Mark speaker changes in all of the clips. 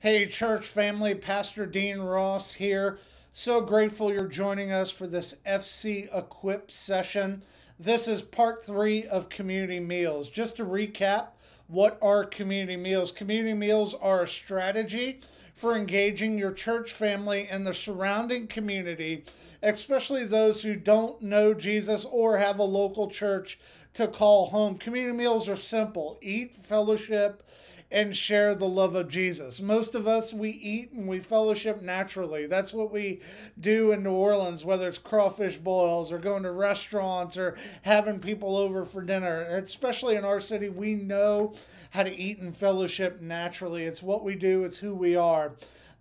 Speaker 1: Hey, church family, Pastor Dean Ross here. So grateful you're joining us for this FC Equip session. This is part three of community meals. Just to recap, what are community meals? Community meals are a strategy for engaging your church family and the surrounding community, especially those who don't know Jesus or have a local church to call home. Community meals are simple eat, fellowship, and share the love of Jesus. Most of us, we eat and we fellowship naturally. That's what we do in New Orleans, whether it's crawfish boils or going to restaurants or having people over for dinner. Especially in our city, we know how to eat and fellowship naturally. It's what we do, it's who we are.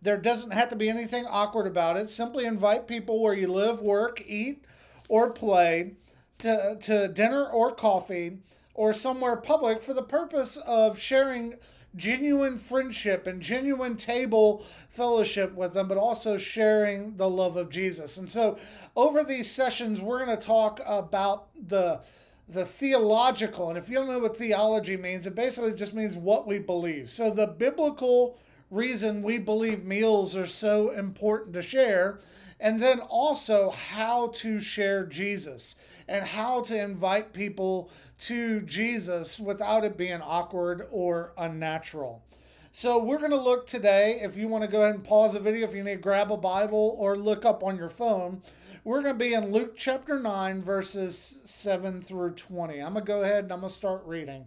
Speaker 1: There doesn't have to be anything awkward about it. Simply invite people where you live, work, eat, or play to, to dinner or coffee or somewhere public for the purpose of sharing genuine friendship and genuine table fellowship with them, but also sharing the love of Jesus. And so, over these sessions, we're going to talk about the the theological. And if you don't know what theology means, it basically just means what we believe. So, the biblical reason we believe meals are so important to share, and then also how to share Jesus and how to invite people to Jesus without it being awkward or unnatural. So, we're going to look today. If you want to go ahead and pause the video, if you need to grab a Bible or look up on your phone, we're going to be in Luke chapter 9, verses 7 through 20. I'm going to go ahead and I'm going to start reading.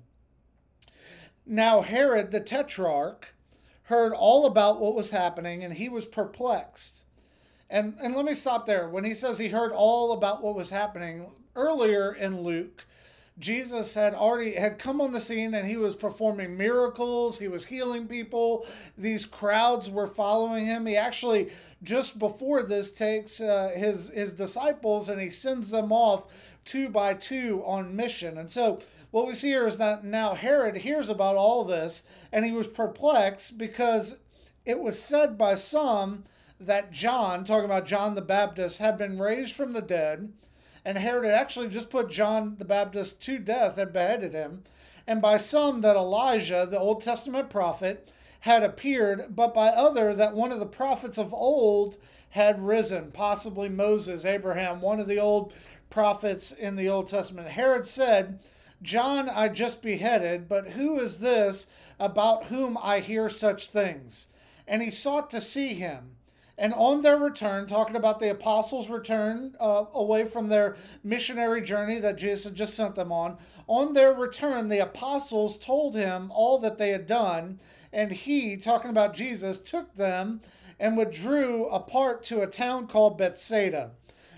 Speaker 1: Now, Herod the Tetrarch heard all about what was happening and he was perplexed. And, and let me stop there. When he says he heard all about what was happening earlier in Luke, Jesus had already had come on the scene and he was performing miracles, he was healing people. These crowds were following him. He actually just before this takes uh, his his disciples and he sends them off two by two on mission. And so what we see here is that now Herod hears about all this and he was perplexed because it was said by some that John, talking about John the Baptist, had been raised from the dead and Herod had actually just put John the Baptist to death and beheaded him, and by some that Elijah, the Old Testament prophet, had appeared, but by other that one of the prophets of old had risen, possibly Moses, Abraham, one of the old prophets in the Old Testament. Herod said, John I just beheaded, but who is this about whom I hear such things? And he sought to see him. And on their return, talking about the apostles' return uh, away from their missionary journey that Jesus had just sent them on, on their return, the apostles told him all that they had done. And he, talking about Jesus, took them and withdrew apart to a town called Bethsaida.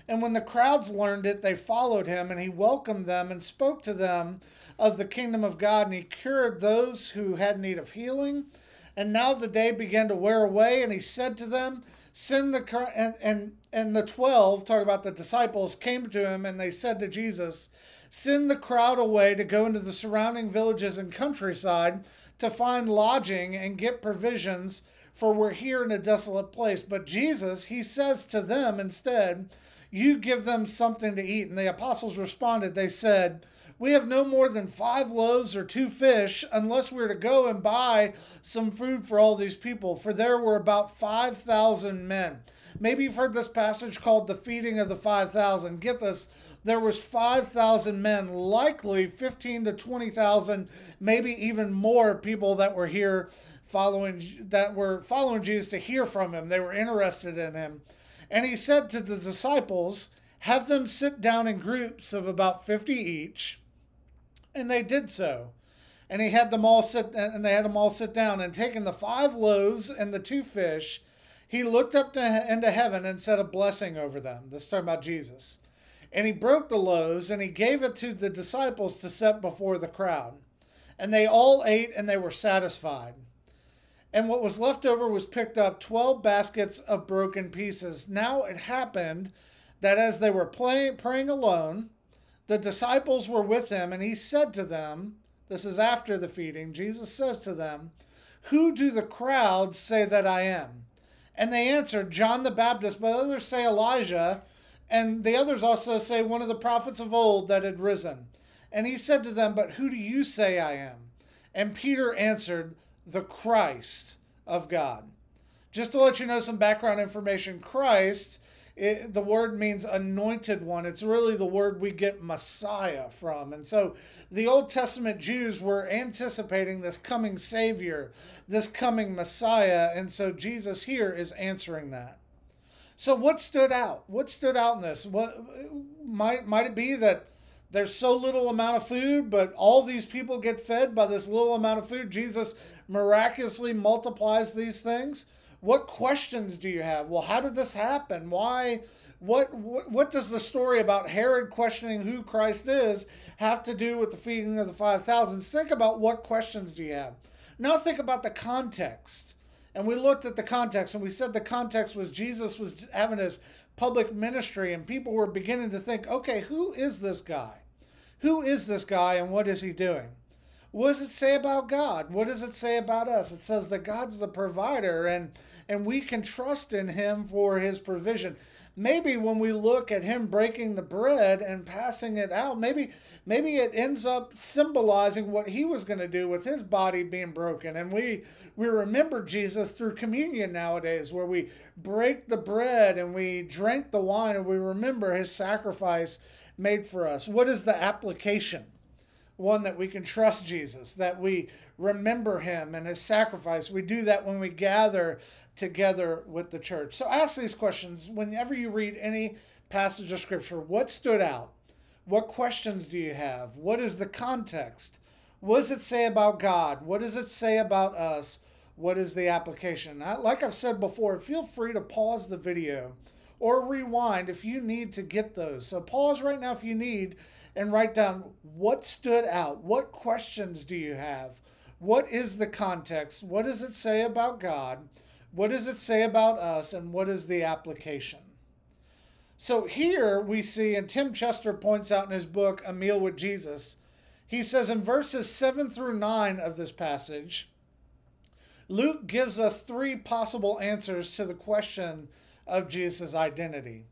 Speaker 1: And when the crowds learned it, they followed him, and he welcomed them and spoke to them of the kingdom of God, and he cured those who had need of healing. And now the day began to wear away, and he said to them, send the and and and the 12 talk about the disciples came to him and they said to Jesus send the crowd away to go into the surrounding villages and countryside to find lodging and get provisions for we're here in a desolate place. But Jesus he says to them instead you give them something to eat. And the apostles responded they said we have no more than five loaves or two fish unless we're to go and buy some food for all these people, for there were about 5,000 men. Maybe you've heard this passage called the feeding of the 5,000. Get this, there was 5,000 men, likely 15 to 20,000, maybe even more people that were here following that were following Jesus to hear from him. They were interested in him. And he said to the disciples, have them sit down in groups of about 50 each and they did so. And he had them all sit, and they had them all sit down. And taking the five loaves and the two fish, he looked up to, into heaven and said a blessing over them. This is talking about Jesus. And he broke the loaves and he gave it to the disciples to set before the crowd. And they all ate and they were satisfied. And what was left over was picked up 12 baskets of broken pieces. Now it happened that as they were play, praying alone, the disciples were with him, and he said to them, This is after the feeding, Jesus says to them, Who do the crowds say that I am? And they answered, John the Baptist, but others say Elijah, and the others also say one of the prophets of old that had risen. And he said to them, But who do you say I am? And Peter answered, The Christ. of God. Just to let you know some background information, Christ, it, the word means anointed one. It's really the word we get Messiah from. And so the Old Testament Jews were anticipating this coming Savior, this coming Messiah. And so Jesus here is answering that. So what stood out? What stood out in this? What might might it be that there's so little amount of food, but all these people get fed by this little amount of food? Jesus miraculously multiplies these things. What questions do you have? Well, how did this happen? Why? What, what what does the story about Herod questioning who Christ is have to do with the feeding of the 5,000? Think about what questions do you have. Now think about the context. And we looked at the context and we said the context was Jesus was having his public ministry and people were beginning to think, okay, who is this guy? Who is this guy and what is he doing? What does it say about God? What does it say about us? It says that God's the provider and and we can trust in him for his provision. Maybe when we look at him breaking the bread and passing it out, maybe maybe it ends up symbolizing what he was going to do with his body being broken. And we we remember Jesus through communion nowadays where we break the bread and we drink the wine and we remember his sacrifice made for us. What is the application? One that we can trust Jesus, that we remember him and his sacrifice. We do that when we gather together with the church. So ask these questions whenever you read any passage of scripture. What stood out? What questions do you have? What is the context? What does it say about God? What does it say about us? What is the application? I, like I've said before, feel free to pause the video or rewind if you need to get those. So pause right now if you need and write down what stood out. What questions do you have? What is the context? What does it say about God? What does it say about us? And what is the application? So here we see, and Tim Chester points out in his book, A Meal with Jesus, he says in verses 7 through 9 of this passage, Luke gives us three possible answers to the question of Jesus' identity.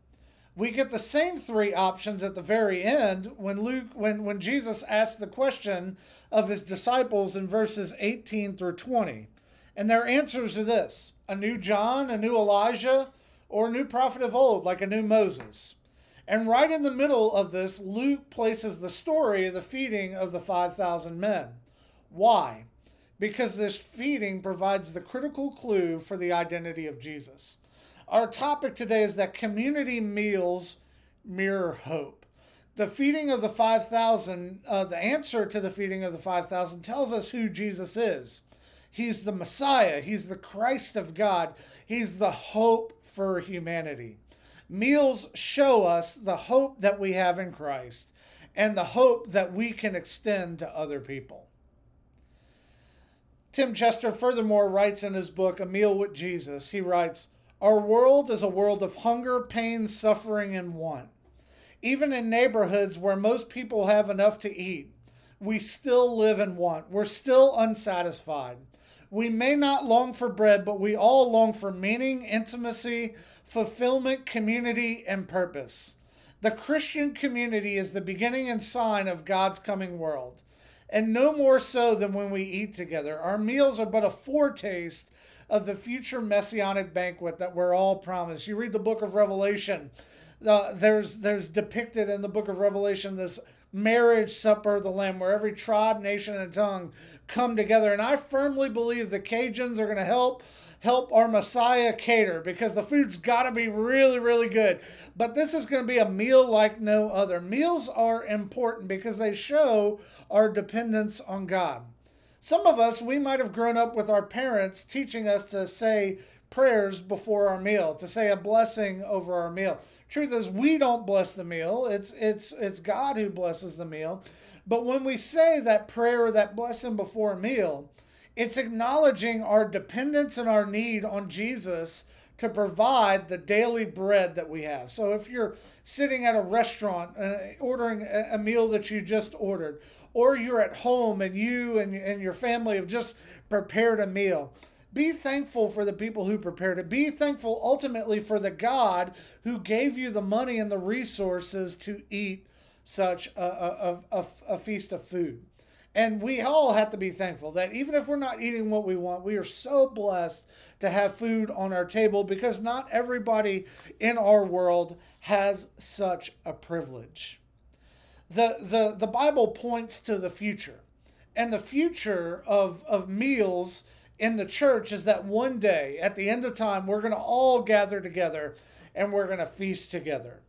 Speaker 1: We get the same three options at the very end when Luke when, when Jesus asks the question of his disciples in verses 18 through 20. And their answers are this a new John, a new Elijah, or a new prophet of old, like a new Moses. And right in the middle of this, Luke places the story of the feeding of the 5,000 men. Why? Because this feeding provides the critical clue for the identity of Jesus. Our topic today is that community meals mirror hope. The feeding of the 5,000, uh, the answer to the feeding of the 5,000 tells us who Jesus is. He's the Messiah. He's the Christ of God. He's the hope for humanity. Meals show us the hope that we have in Christ and the hope that we can extend to other people. Tim Chester furthermore writes in his book, A Meal with Jesus, he writes, Our world is a world of hunger, pain, suffering, and want. Even in neighborhoods where most people have enough to eat, we still live in want. We're still unsatisfied. We may not long for bread, but we all long for meaning, intimacy, fulfillment, community, and purpose. The Christian community is the beginning and sign of God's coming world, and no more so than when we eat together. Our meals are but a foretaste of the future messianic banquet that we're all promised. You read the book of Revelation, uh, there's there's depicted in the book of Revelation this marriage supper of the Lamb, where every tribe, nation, and tongue come together. And I firmly believe the Cajuns are going to help help our Messiah cater because the food's got to be really, really good. But this is going to be a meal like no other. Meals are important because they show our dependence on God. Some of us, we might have grown up with our parents teaching us to say prayers before our meal, to say a blessing over our meal. Truth is, we don't bless the meal. It's it's it's God who blesses the meal. But when we say that prayer or that blessing before a meal, it's acknowledging our dependence and our need on Jesus to provide the daily bread that we have. So if you're sitting at a restaurant uh, ordering a, a meal that you just ordered, or you're at home and you and, and your family have just prepared a meal, be thankful for the people who prepared it. Be thankful ultimately for the God who gave you the money and the resources to eat such a, a, a, a feast of food. And we all have to be thankful that even if we're not eating what we want, we are so blessed to have food on our table because not everybody in our world has such a privilege. The, the, the Bible points to the future, and the future of, of meals in the church is that one day, at the end of time, we're going to all gather together and we're going to feast together.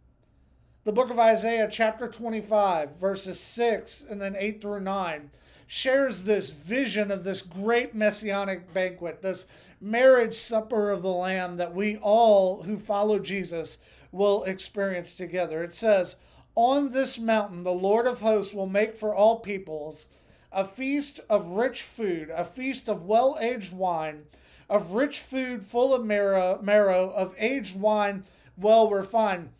Speaker 1: The book of Isaiah, chapter 25, verses 6 and then 8 through 9, shares this vision of this great messianic banquet, this marriage supper of the Lamb that we all who follow Jesus will experience together. It says, On this mountain, the Lord of hosts will make for all peoples a feast of rich food, a feast of well aged wine, of rich food full of marrow, marrow, of aged wine well refined.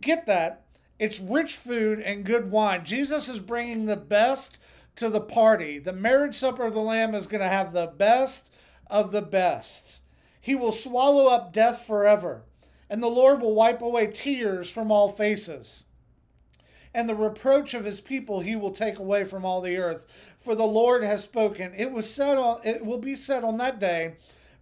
Speaker 1: Get that it's rich food and good wine. Jesus is bringing the best to the party. The marriage supper of the Lamb is going to have the best of the best. He will swallow up death forever, and the Lord will wipe away tears from all faces. And the reproach of his people he will take away from all the earth. For the Lord has spoken. It was said on, it will be said on that day,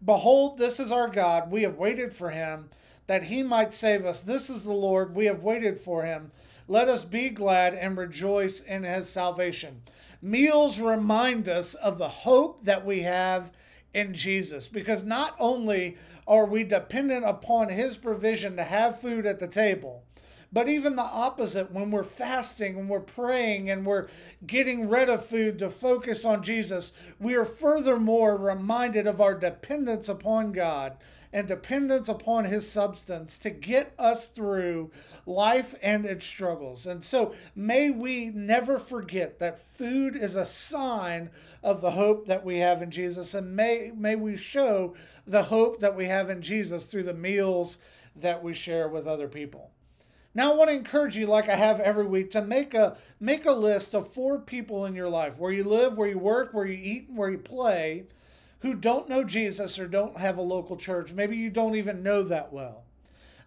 Speaker 1: Behold, this is our God. We have waited for him that he might save us. This is the Lord. We have waited for him. Let us be glad and rejoice in his salvation. Meals remind us of the hope that we have in Jesus because not only are we dependent upon his provision to have food at the table, but even the opposite, when we're fasting, and we're praying, and we're getting rid of food to focus on Jesus, we are furthermore reminded of our dependence upon God and dependence upon his substance to get us through life and its struggles. And so may we never forget that food is a sign of the hope that we have in Jesus. And may, may we show the hope that we have in Jesus through the meals that we share with other people. Now I want to encourage you, like I have every week, to make a make a list of four people in your life where you live, where you work, where you eat, and where you play who don't know Jesus or don't have a local church. Maybe you don't even know that well.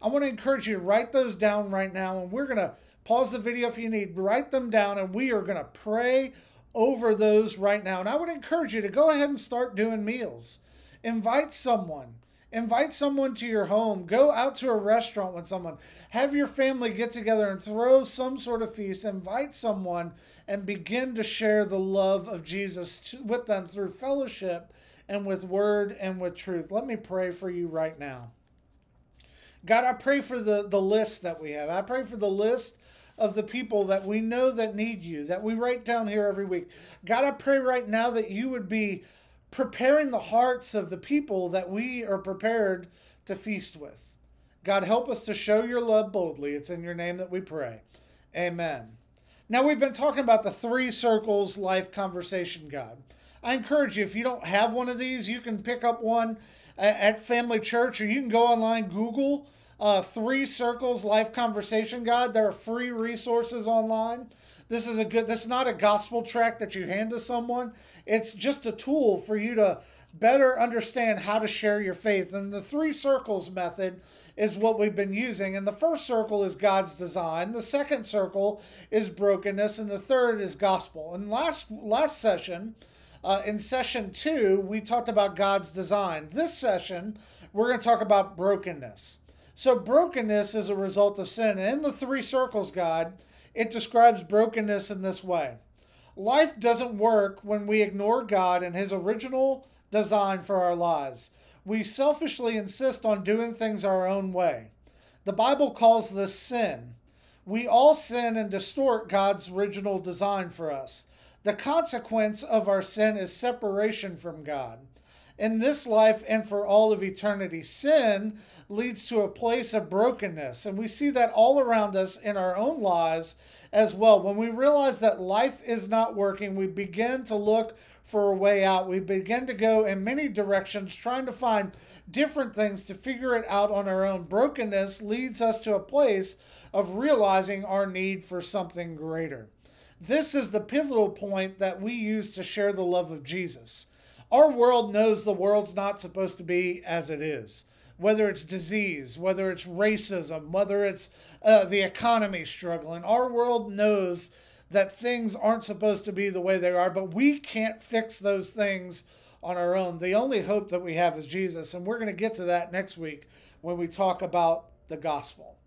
Speaker 1: I want to encourage you to write those down right now, and we're to pause the video if you need, write them down, and we are to pray over those right now. And I would encourage you to go ahead and start doing meals. Invite someone. Invite someone to your home. Go out to a restaurant with someone. Have your family get together and throw some sort of feast. Invite someone and begin to share the love of Jesus with them through fellowship and with word and with truth. Let me pray for you right now. God, I pray for the, the list that we have. I pray for the list of the people that we know that need you, that we write down here every week. God, I pray right now that you would be preparing the hearts of the people that we are prepared to feast with. God, help us to show your love boldly. It's in your name that we pray. Amen. Now, we've been talking about the three circles life conversation, God. I encourage you, if you don't have one of these, you can pick up one at Family Church or you can go online, Google uh, Three Circles Life Conversation Guide. There are free resources online. This is a good, this is not a gospel tract that you hand to someone. It's just a tool for you to better understand how to share your faith. And the three circles method is what we've been using. And the first circle is God's design. The second circle is brokenness. And the third is gospel. And last last session, uh, in session two, we talked about God's design. This session, we're going to talk about brokenness. So, brokenness is a result of sin. And in the three circles guide, it describes brokenness in this way Life doesn't work when we ignore God and His original design for our lives. We selfishly insist on doing things our own way. The Bible calls this sin. We all sin and distort God's original design for us. The consequence of our sin is separation from God. In this life and for all of eternity, sin leads to a place of brokenness. And we see that all around us in our own lives as well. When we realize that life is not working, we begin to look for a way out. We begin to go in many directions, trying to find different things to figure it out on our own. Brokenness leads us to a place of realizing our need for something greater. This is the pivotal point that we use to share the love of Jesus. Our world knows the world's not supposed to be as it is. Whether it's disease, whether it's racism, whether it's uh, the economy struggling, our world knows that things aren't supposed to be the way they are, but we can't fix those things on our own. The only hope that we have is Jesus, and we're going to get to that next week when we talk about the gospel.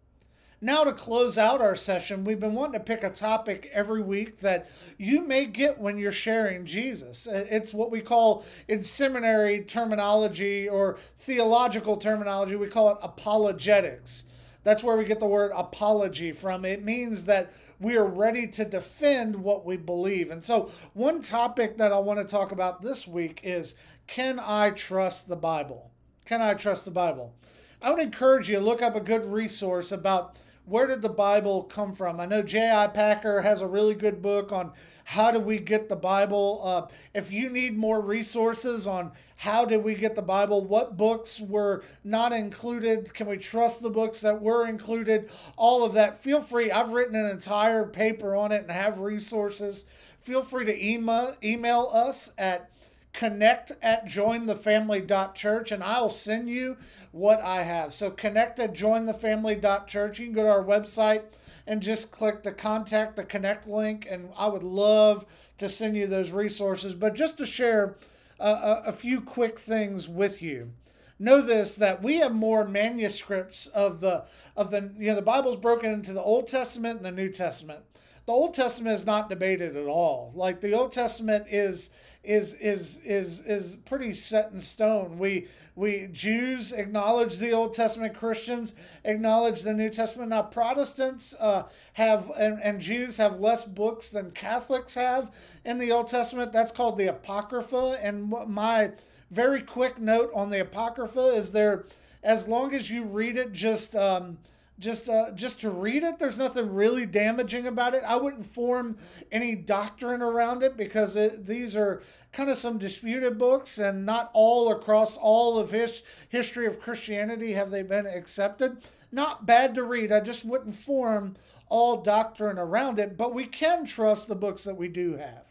Speaker 1: Now, to close out our session, we've been wanting to pick a topic every week that you may get when you're sharing Jesus. Uh, it's what we call in seminary terminology or theological terminology, we call it apologetics. That's where we get the word apology from. It means that we are ready to defend what we believe. And so, one topic that I want to talk about this week is can I trust the Bible? Can I trust the Bible? I would encourage you to look up a good resource about where did the Bible come from? I know J.I. Packer has a really good book on how do we get the Bible. Uh, if you need more resources on how did we get the Bible, what books were not included, can we trust the books that were included, all of that, feel free. I've written an entire paper on it and have resources. Feel free to email, email us at connect at jointhefamily.church and I'll send you what I have. So connect at jointhefamily.church. You can go to our website and just click the contact, the connect link, and I would love to send you those resources. But just to share uh, a, a few quick things with you. Know this that we have more manuscripts of the of the you know the Bible's broken into the Old Testament and the New Testament. The Old Testament is not debated at all. Like the Old Testament is is is is is pretty set in stone. We we Jews acknowledge the Old Testament, Christians acknowledge the New Testament. Now Protestants uh, have and, and Jews have less books than Catholics have in the Old Testament. That's called the Apocrypha. And my very quick note on the Apocrypha is there, as long as you read it, just um, just uh, just to read it there's nothing really damaging about it. I wouldn't form any doctrine around it because it, these are kind of some disputed books and not all across all of his history of christianity have they been accepted. Not bad to read. I just wouldn't form all doctrine around it but we can trust the books that we do have.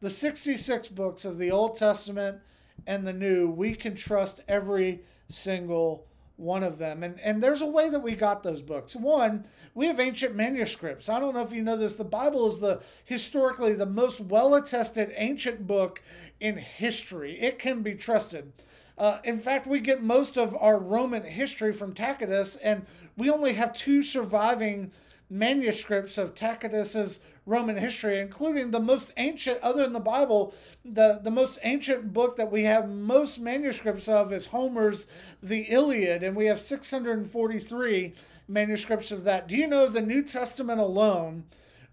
Speaker 1: The 66 books of the old testament and the new we can trust every single one of them. And and there's a way that we got those books. One, we have ancient manuscripts. I don't know if you know this. The Bible is the historically the most well-attested ancient book in history. It can be trusted. Uh, in fact, we get most of our Roman history from Tacitus, and we only have two surviving manuscripts of Tacitus's Roman history, including the most ancient, other than the Bible, the, the most ancient book that we have most manuscripts of is Homer's The Iliad, and we have 643 manuscripts of that. Do you know the New Testament alone?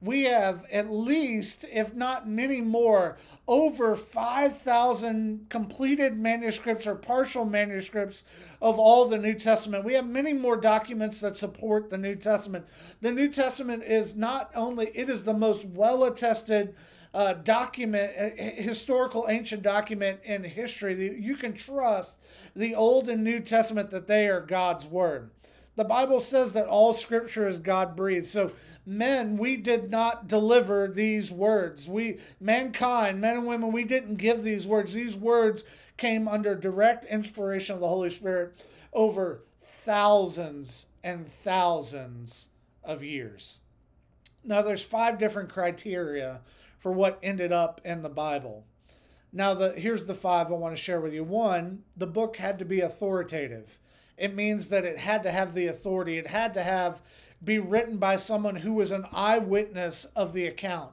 Speaker 1: We have at least, if not many more, over 5,000 completed manuscripts or partial manuscripts of all the New Testament. We have many more documents that support the New Testament. The New Testament is not only, it is the most well attested uh, document, uh, historical ancient document in history. You can trust the Old and New Testament that they are God's Word. The Bible says that all scripture is God breathed. So, men, we did not deliver these words. We, mankind, men and women, we didn't give these words. These words came under direct inspiration of the Holy Spirit over thousands and thousands of years. Now, there's five different criteria for what ended up in the Bible. Now, the here's the five I want to share with you. One, the book had to be authoritative. It means that it had to have the authority. It had to have be written by someone who was an eyewitness of the account.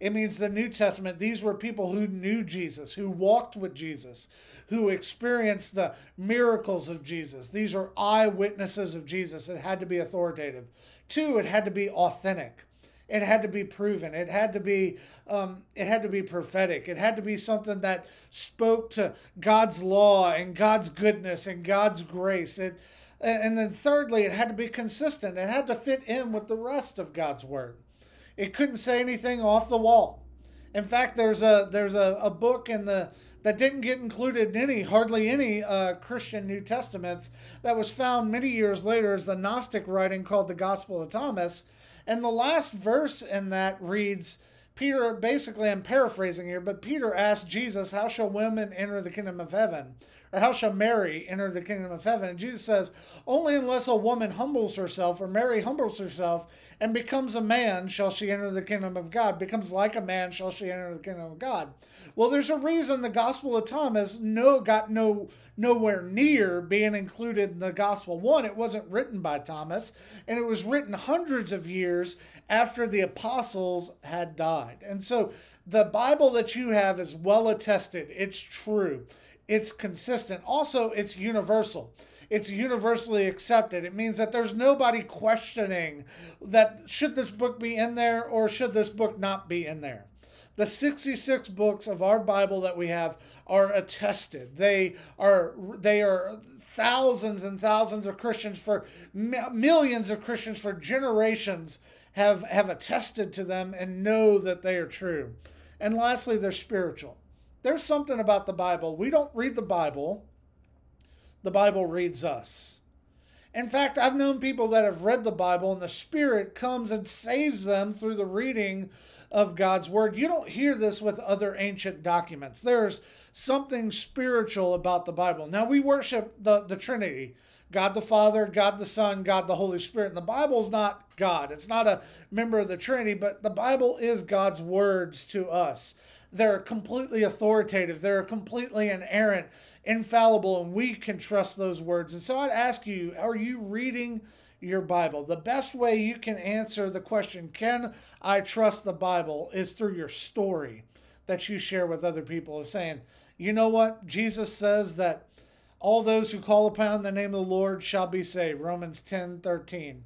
Speaker 1: It means the New Testament, these were people who knew Jesus, who walked with Jesus, who experienced the miracles of Jesus. These are eyewitnesses of Jesus. It had to be authoritative. Two, it had to be authentic. It had to be proven. It had to be um, it had to be prophetic. It had to be something that spoke to God's law and God's goodness and God's grace. It and then thirdly, it had to be consistent. It had to fit in with the rest of God's word. It couldn't say anything off the wall. In fact, there's a there's a, a book in the that didn't get included in any hardly any uh, Christian New Testaments that was found many years later as the Gnostic writing called the Gospel of Thomas. And the last verse in that reads, Peter, basically, I'm paraphrasing here, but Peter asked Jesus, How shall women enter the kingdom of heaven? Or how shall Mary enter the kingdom of heaven? And Jesus says, only unless a woman humbles herself, or Mary humbles herself and becomes a man, shall she enter the kingdom of God. Becomes like a man, shall she enter the kingdom of God. Well, there's a reason the Gospel of Thomas no got no nowhere near being included in the Gospel. One, it wasn't written by Thomas, and it was written hundreds of years after the apostles had died. And so the Bible that you have is well attested. It's true. It's consistent. Also, it's universal. It's universally accepted. It means that there's nobody questioning that should this book be in there or should this book not be in there. The 66 books of our Bible that we have are attested. They are they are thousands and thousands of Christians for millions of Christians for generations have have attested to them and know that they are true. And lastly, they're spiritual. There's something about the Bible. We don't read the Bible, the Bible reads us. In fact, I've known people that have read the Bible and the Spirit comes and saves them through the reading of God's Word. You don't hear this with other ancient documents. There's something spiritual about the Bible. Now, we worship the, the Trinity God the Father, God the Son, God the Holy Spirit. And the Bible is not God, it's not a member of the Trinity, but the Bible is God's words to us. They're completely authoritative, they're completely inerrant, infallible, and we can trust those words. And so I'd ask you are you reading? your Bible. The best way you can answer the question, can I trust the Bible, is through your story that you share with other people of saying, you know what? Jesus says that all those who call upon the name of the Lord shall be saved. Romans 10 13.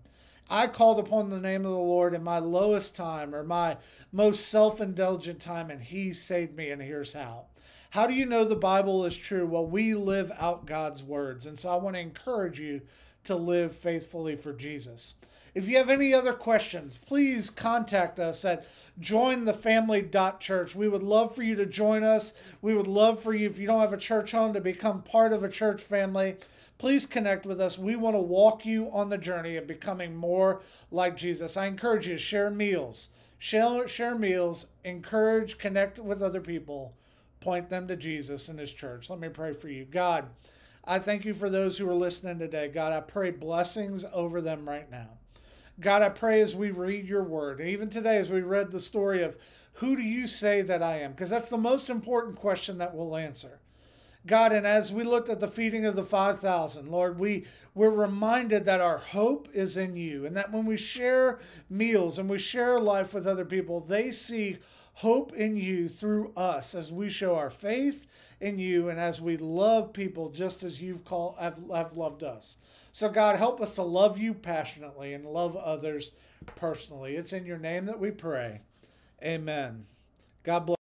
Speaker 1: I called upon the name of the Lord in my lowest time or my most self indulgent time, and He saved me, and here's how. How do you know the Bible is true? Well, we live out God's words. And so I want to encourage you to live faithfully for Jesus. If you have any other questions, please contact us at jointhefamily.church. We would love for you to join us. We would love for you, if you don't have a church home, to become part of a church family. Please connect with us. We want to walk you on the journey of becoming more like Jesus. I encourage you to share meals, share, share meals, encourage, connect with other people, point them to Jesus and his church. Let me pray for you. God, I thank you for those who are listening today. God, I pray blessings over them right now. God, I pray as we read your word, and even today as we read the story of who do you say that I am? Because that's the most important question that we'll answer. God, and as we looked at the feeding of the 5,000, Lord, we, we're reminded that our hope is in you, and that when we share meals and we share life with other people, they see hope in you through us as we show our faith in you and as we love people just as you've called have, have loved us. So, God, help us to love you passionately and love others personally. It's in your name that we pray. Amen. God bless.